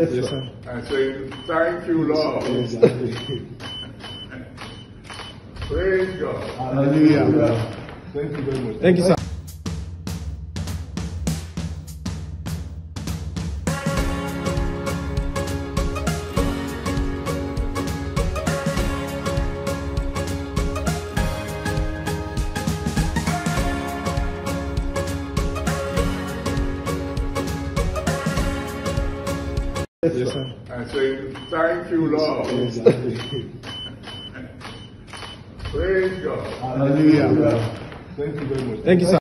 Yes, sir. I say, thank you, Lord. Praise God. Hallelujah. Thank you very much. Thank you, sir. Yes, sir. I say, thank you, Lord. Praise God. Hallelujah. Thank you very much. Thank you, sir.